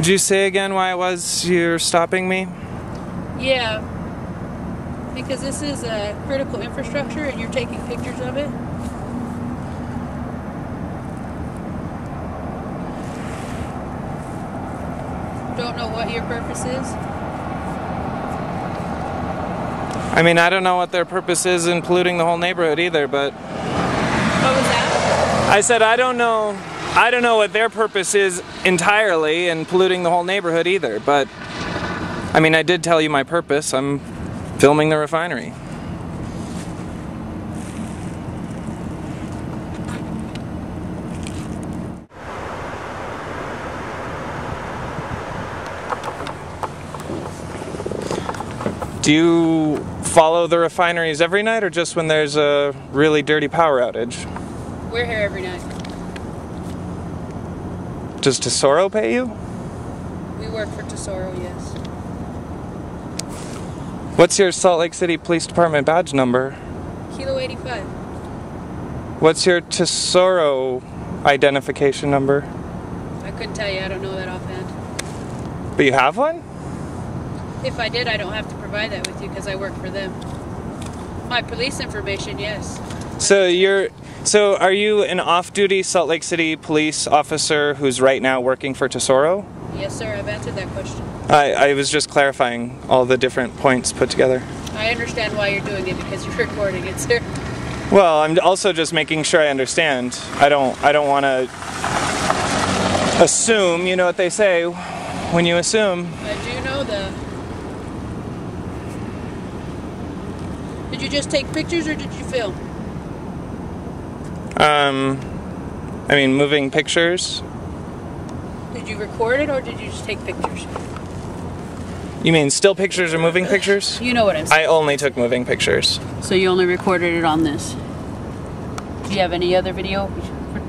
Did you say again why it was you're stopping me? Yeah. Because this is a critical infrastructure and you're taking pictures of it. Don't know what your purpose is. I mean, I don't know what their purpose is in polluting the whole neighborhood either, but What was that? I said I don't know. I don't know what their purpose is entirely in polluting the whole neighborhood either, but I mean, I did tell you my purpose. I'm filming the refinery. Do you follow the refineries every night or just when there's a really dirty power outage? We're here every night. Does Tesoro pay you? We work for Tesoro, yes. What's your Salt Lake City Police Department badge number? Kilo 85. What's your Tesoro identification number? I couldn't tell you. I don't know that offhand. But you have one? If I did, I don't have to provide that with you because I work for them. My police information, yes. So you're so are you an off-duty Salt Lake City police officer who's right now working for Tesoro? Yes, sir. I've answered that question. I, I was just clarifying all the different points put together. I understand why you're doing it because you're recording it, sir. Well, I'm also just making sure I understand. I don't I don't want to assume, you know what they say when you assume. I do know that. Did you just take pictures or did you film? Um I mean moving pictures. Did you record it or did you just take pictures? You mean still pictures or moving pictures? You know what I'm saying. I only took moving pictures. So you only recorded it on this. Do you have any other video?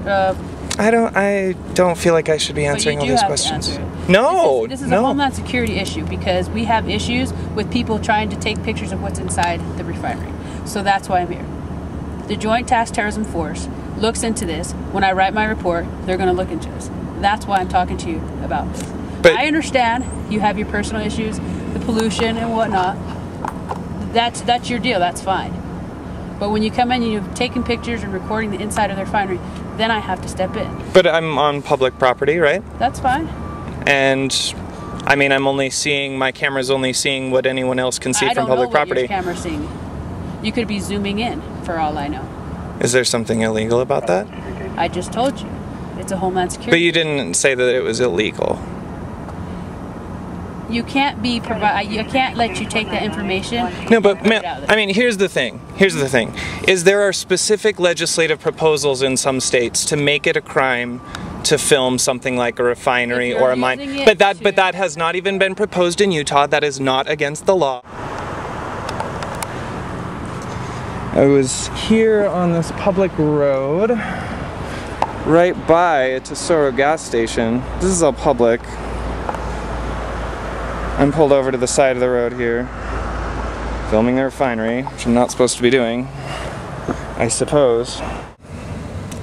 Uh, I don't. I don't feel like I should be answering all these questions. No, This is, this is no. a homeland security issue because we have issues with people trying to take pictures of what's inside the refinery. So that's why I'm here. The Joint Task Terrorism Force looks into this. When I write my report, they're going to look into this. That's why I'm talking to you about this. But- I understand you have your personal issues, the pollution and whatnot. That's that's your deal. That's fine. But when you come in and you've taken pictures and recording the inside of their refinery, then I have to step in. But I'm on public property, right? That's fine. And I mean, I'm only seeing my camera's only seeing what anyone else can see I from don't public know what property. your camera's seeing. You could be zooming in, for all I know. Is there something illegal about that? I just told you, it's a homeland Security. But you didn't say that it was illegal. You can't be provide. Uh, you can't let you take that information. No, but ma- it out there. I mean, here's the thing. Here's the thing: is there are specific legislative proposals in some states to make it a crime to film something like a refinery or a mine. But that but that has not even been proposed in Utah. That is not against the law. I was here on this public road right by a Tesoro gas station. This is all public. I'm pulled over to the side of the road here, filming the refinery, which I'm not supposed to be doing, I suppose.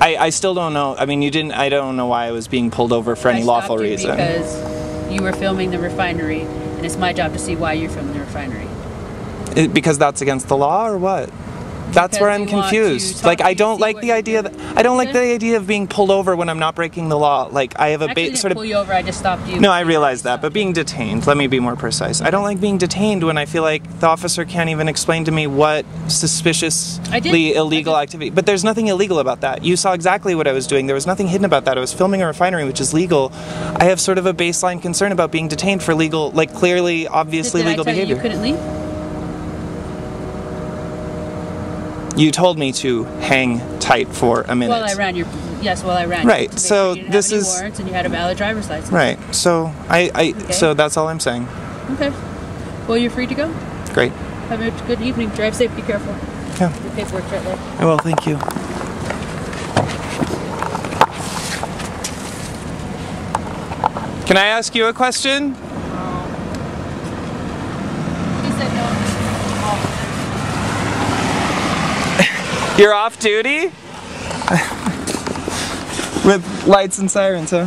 I, I still don't know. I mean, you didn't. I don't know why I was being pulled over for any lawful reason. Because you were filming the refinery, and it's my job to see why you're filming the refinery. It- because that's against the law, or what? That's where I'm we want to confused. Like I don't like the idea that I don't like the idea of being pulled over when I'm not breaking the law. Like I have a ba- sort of pull you over. I just stopped you. No, I realize that, but being detained, let me be more precise. I don't like being detained when I feel like the officer can't even explain to me what suspiciously illegal activity. But there's nothing illegal about that. You saw exactly what I was doing. There was nothing hidden about that. I was filming a refinery, which is legal. I have sort of a baseline concern about being detained for legal, like clearly, obviously Did legal I tell behavior. you you couldn't leave? You told me to hang tight for a minute. Well, I ran your. Yes, well, I ran. Right, so sure this is- warrants and you had a valid driver's license. Right. So I, I Okay. so that's all I'm saying. Okay. Well, you're free to go. Great. Have a good evening. Drive safe. Be careful. Yeah. Your paperwork's right there. I will. Thank you. Can I ask you a question? He said no. You're off duty? With lights and sirens, huh?